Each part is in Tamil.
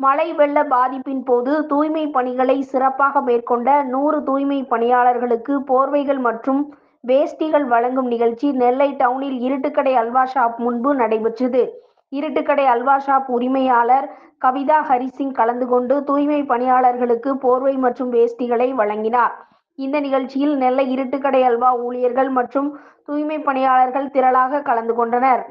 மழை வெள்ள பாதிப்பின் போது தூய்மை பணிகளை சிறப்பாக மேற்கொண்ட நூறு தூய்மை பணியாளர்களுக்கு போர்வைகள் மற்றும் வேஷ்டிகள் வழங்கும் நிகழ்ச்சி நெல்லை டவுனில் இருட்டுக்கடை அல்வா ஷாப் முன்பு நடைபெற்றது. இருட்டுக்கடை அல்வா ஷாப் உரிமையாளர் கவிதா ஹரிசிங் கலந்து கொண்டு தூய்மை பணியாளர்களுக்கு போர்வை மற்றும் வேஷ்டிகளை வழங்கினார். இந்த நிகழ்ச்சியில் நெல்லை இருட்டுக்கடை அல்வா ஊழியர்கள் மற்றும் தூய்மை பணியாளர்கள் திரளாக கலந்து கொண்டனர்.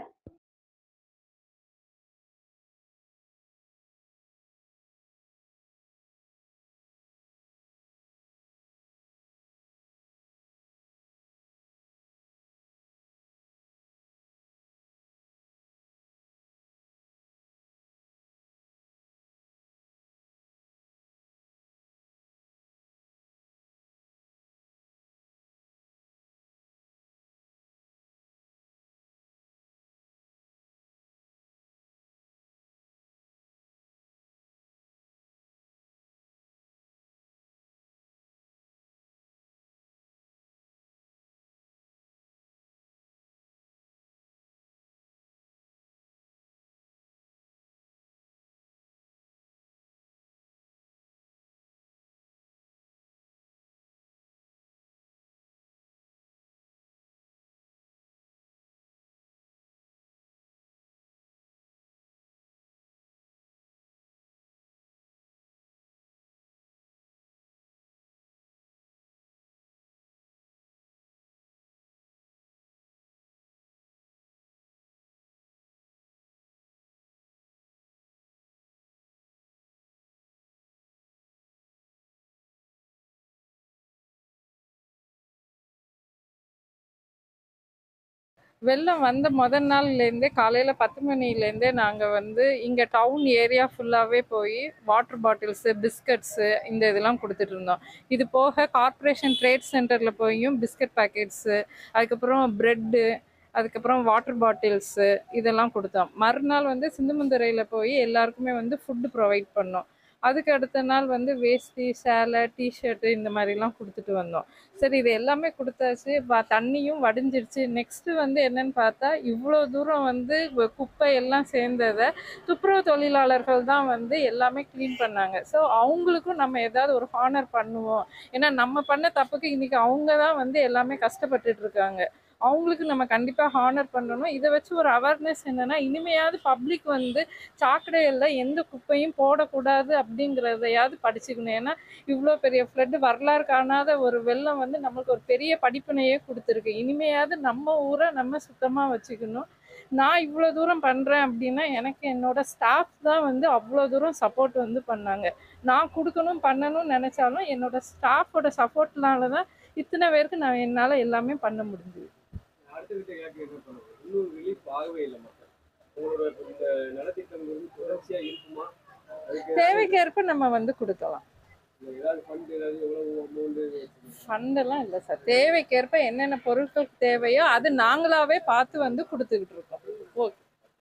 வெள்ளம் வந்த முதல் நாள்லேருந்தே காலையில் பத்து மணிலேருந்தே நாங்கள் வந்து இங்கே டவுன் ஏரியா ஃபுல்லாகவே போய் வாட்டர் பாட்டில்ஸு பிஸ்கட்ஸு இந்த இதெல்லாம் கொடுத்துட்டு இருந்தோம். இது போக கார்ப்பரேஷன் ட்ரேட் சென்டரில் போயும் பிஸ்கட் பேக்கெட்ஸு அதுக்கப்புறம் ப்ரெட்டு அதுக்கப்புறம் வாட்டர் பாட்டில்ஸு இதெல்லாம் கொடுத்தோம். மறுநாள் வந்து சிந்துமந்துரையில் போய் எல்லாருக்குமே வந்து ஃபுட்டு ப்ரொவைட் பண்ணோம். அதுக்கு அடுத்த நாள் வந்து வேஷ்டி சேலை டிஷர்ட்டு இந்த மாதிரிலாம் கொடுத்துட்டு வந்தோம். சரி இது எல்லாமே கொடுத்தாச்சு. ப தண்ணியும் வடிஞ்சிருச்சு. நெக்ஸ்ட்டு வந்து என்னன்னு பார்த்தா இவ்வளோ தூரம் வந்து குப்பை எல்லாம் சேர்ந்ததை துப்புரவு தொழிலாளர்கள் தான் வந்து எல்லாமே க்ளீன் பண்ணாங்க. ஸோ அவங்களுக்கும் நம்ம ஏதாவது ஒரு ஹானர் பண்ணுவோம். ஏன்னா நம்ம பண்ண தப்புக்கு இன்றைக்கி அவங்க தான் வந்து எல்லாமே கஷ்டப்பட்டுட்டு இருக்காங்க. அவங்களுக்கு நம்ம கண்டிப்பாக ஹானர் பண்ணணும். இதை வச்சு ஒரு அவேர்னஸ் என்னென்னா இனிமையாவது பப்ளிக் வந்து சாக்கடையில் எந்த குப்பையும் போடக்கூடாது அப்படிங்கிறதையாவது படிச்சுக்கணும். ஏன்னா இவ்வளோ பெரிய ஃப்ளட்டு வரலாறு காணாத ஒரு வெள்ளம் வந்து நம்மளுக்கு ஒரு பெரிய படிப்பினையே கொடுத்துருக்கு. இனிமையாவது நம்ம ஊரை நம்ம சுத்தமாக வச்சுக்கணும். நான் இவ்வளோ தூரம் பண்ணுறேன் அப்படின்னா எனக்கு என்னோட ஸ்டாஃப் தான் வந்து அவ்வளோ தூரம் சப்போர்ட் வந்து பண்ணாங்க. நான் கொடுக்கணும் பண்ணணும்னு நினச்சாலும் என்னோடய ஸ்டாஃபோட சப்போர்ட்னால தான் இத்தனை பேருக்கு நான் என்னால் எல்லாமே பண்ண முடிஞ்சுது. அடுத்தது கேட்க இன்னும் ரிலீஃப் ஆகவே இல்லை மக்கள். உங்களோட இந்த நலத்திட்டம் வந்து தொடர்ச்சியா இருக்குமா? தேவைக்கேற்ப நம்ம வந்து கொடுக்கலாம். ஃபண்டெல்லாம் இல்லை சார் தேவைக்கேற்ப என்னென்ன பொருட்கள் தேவையோ அது நாங்களாவே பார்த்து வந்து கொடுத்துக்கிட்டு இருக்கோம்.